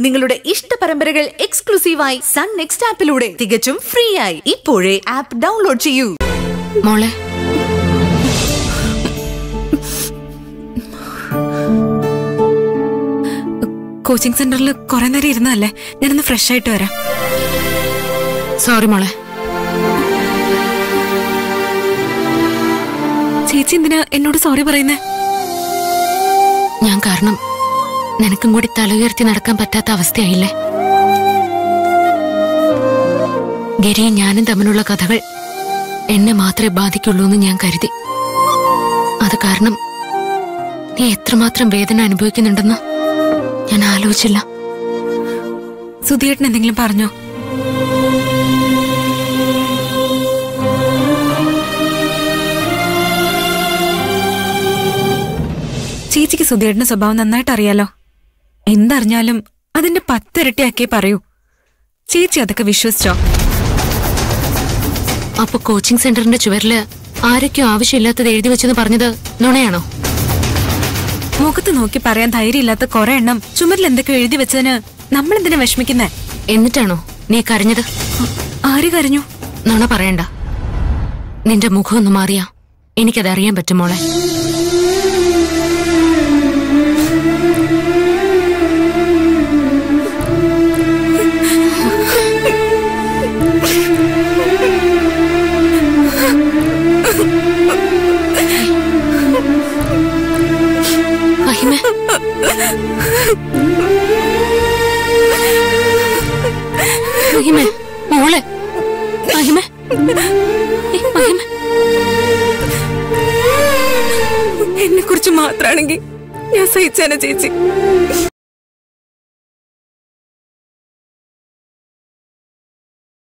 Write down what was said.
നിങ്ങളുടെ ഇഷ്ട പരമ്പരകൾ എക്സ്ക്ലൂസീവായി സൺ നെക്സ്റ്റ് ആപ്പിലൂടെ തികച്ചും ഫ്രീ ആയി ഇപ്പോഴേ ആപ്പ് ഡൗൺലോഡ് ചെയ്യൂ. മോളെ. കോച്ചിങ് സെന്ററിൽ കുറെ നേരം ഇരുന്നതല്ലേ? ഞാനൊന്ന് ഫ്രഷ് ആയിട്ട് വരാം. സോറി മോളെ. ചേച്ചി എന്തിനാ എന്നോട് സോറി പറയുന്നേ? ഞാൻ കാരണം നിനക്കും കൂടി തല ഉയർത്തി നടക്കാൻ പറ്റാത്ത അവസ്ഥയായില്ലേ? ഗരിയും ഞാനും തമ്മിലുള്ള കഥകൾ എന്നെ മാത്രമേ ബാധിക്കുള്ളൂ എന്ന് ഞാൻ കരുതി. അത് കാരണം നീ എത്രമാത്രം വേദന അനുഭവിക്കുന്നുണ്ടെന്ന് ഞാൻ ആലോചിച്ചില്ല. സുധിയേട്ടൻ എന്തെങ്കിലും പറഞ്ഞോ? ചേച്ചിക്ക് സുധിയേട്ടന്റെ സ്വഭാവം നന്നായിട്ട് അറിയാലോ എന്തറിഞ്ഞാലും അതിന്റെ പത്തിരട്ടിയാക്കേ പറയൂ. ചേച്ചി അതൊക്കെ വിശ്വസിച്ചോ? അപ്പൊ കോച്ചിങ് സെന്ററിന്റെ ചുവരിൽ ആരൊക്കെയോ ആവശ്യമില്ലാത്തത് എഴുതി വെച്ചെന്ന് പറഞ്ഞത് നുണയാണോ? മുഖത്ത് നോക്കി പറയാൻ ധൈര്യമില്ലാത്ത കുറെ എണ്ണം ചുമരിൽ എന്തൊക്കെ എഴുതി വെച്ചതിന് നമ്മളെന്തിനാ വിഷമിക്കുന്നേ? എന്നിട്ടാണോ നീ കരഞ്ഞത്? ആര് കരഞ്ഞു? നുണ പറയണ്ട. നിന്റെ മുഖം ഒന്ന് മാറിയാ എനിക്കതറിയാൻ പറ്റും മോളെ. ഫഹിമേ മോളെ. ഫഹിമേ ഏയ്, ഫഹിമേ എന്നെ കുറിച്ച് മാത്രാണെങ്കിൽ ഞാൻ സഹിച്ചേനെ ചേച്ചി.